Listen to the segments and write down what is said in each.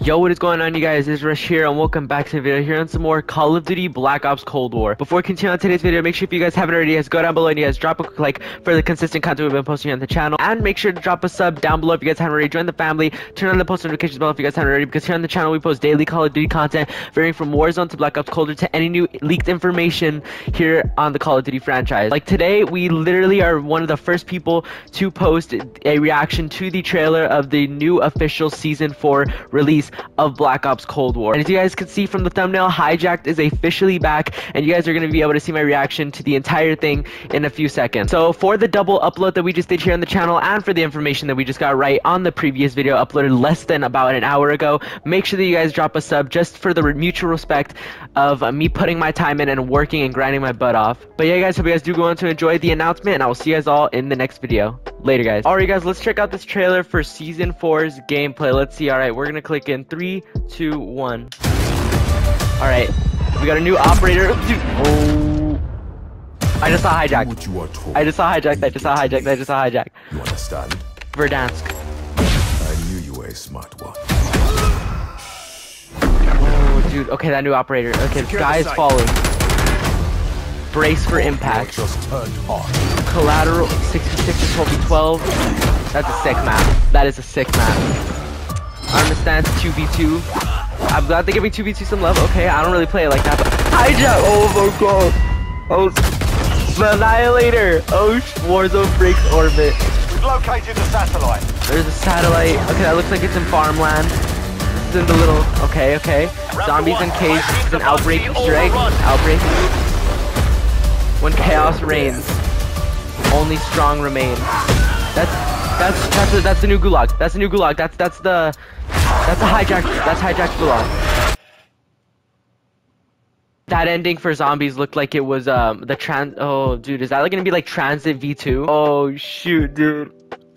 Yo, what is going on you guys? It's Rush here and welcome back to the video here on some more Call of Duty Black Ops Cold War. Before we continue on today's video, make sure if you guys haven't already, guys go down below and you guys drop a quick like for the consistent content we've been posting on the channel. And make sure to drop a sub down below if you guys haven't already joined the family. Turn on the post notifications bell if you guys haven't already because here on the channel we post daily Call of Duty content varying from Warzone to Black Ops Cold War to any new leaked information here on the Call of Duty franchise. Like today, we literally are one of the first people to post a reaction to the trailer of the new official Season 4 release of Black Ops Cold War. And as you guys can see from the thumbnail, Hijacked is officially back, and you guys are going to be able to see my reaction to the entire thing in a few seconds. So for the double upload that we just did here on the channel, and for the information that we just got right on the previous video uploaded less than about an hour ago, make sure that you guys drop a sub just for the mutual respect of uh, me putting my time in and working and grinding my butt off. But yeah, guys, hope you guys do go on to enjoy the announcement, and I will see you guys all in the next video. Later, guys. Alright, guys, let's check out this trailer for Season 4's gameplay. Let's see. Alright, we're gonna click in three, two, one. Alright, we got a new operator. Dude, oh. I just saw hijack. what you are told. I just saw hijack. I just saw hijack. I just saw hijack. You understand? Verdansk. I knew you were a smart one. Dude. Okay, that new operator. Okay, this guy is falling. Brace for impact. just turned on. Collateral 66 to 12 12. That's a sick map. That is a sick map. Armor stance 2v2. I'm glad they give me 2v2 some love. Okay, I don't really play it like that, but hijack. Oh my god. Oh, the annihilator. Oh, sh- Warzone breaks orbit. We've located the satellite. There's a satellite. Okay, that looks like it's in farmland. This is in the little. Okay, okay. Zombies in cage. This is an outbreak. Easter egg. Outbreak. When chaos reigns, only strong remain. That's that's that's a, that's the new gulag. That's the new gulag. That's that's the that's a hijack. That's hijacked gulag. That ending for zombies looked like it was um the trans. Oh, dude, is that like gonna be like TranZit V2? Oh shoot, dude.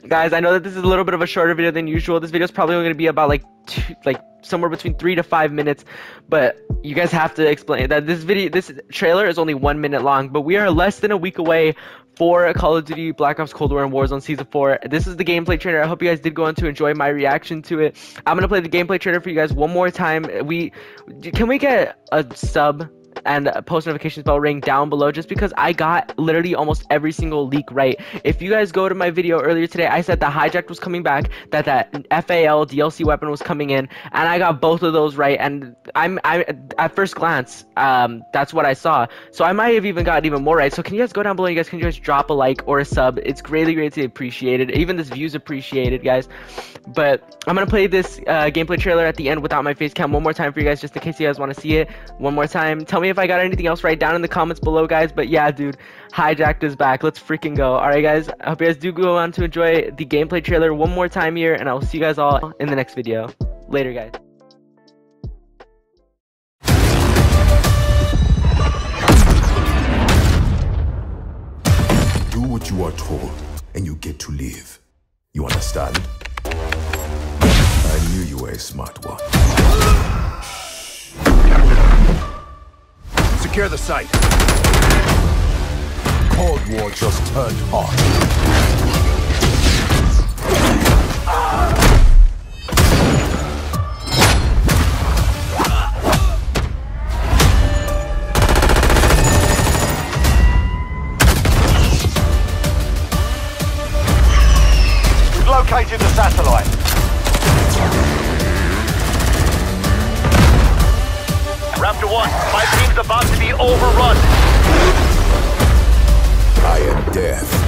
Guys, I know that this is a little bit of a shorter video than usual. This video is probably only gonna be about like two, like somewhere between three to five minutes, but you guys have to explain that this video, this trailer is only one minute long. But we are less than a week away for Call of Duty Black Ops Cold War and Warzone Season 4. This is the gameplay trailer. I hope you guys did go on to enjoy my reaction to it. I'm gonna play the gameplay trailer for you guys one more time. We can we get a sub and post notifications bell ring down below just because I got literally almost every single leak right. If you guys go to my video earlier today, I said the hijacked was coming back, that that FAL DLC weapon was coming in, and I got both of those right. And I'm I at first glance, um, that's what I saw. So I might have even got even more right. So can you guys go down below? You guys can just drop a like or a sub. It's greatly greatly appreciated. Even this view's appreciated, guys. But I'm gonna play this uh, gameplay trailer at the end without my face cam one more time for you guys, just in case you guys want to see it one more time. Tell me if I got anything else right down in the comments below, guys. But yeah, dude, hijacked is back. Let's freaking go. All right, guys. I hope you guys do go on to enjoy the gameplay trailer one more time here, and I will see you guys all in the next video. Later, guys. Do what you are told, and you get to live. You understand? I knew you were a smart one. Secure the site. Cold War just turned on. We've located the satellite. Doctor One. My team's about to be overrun. I am death.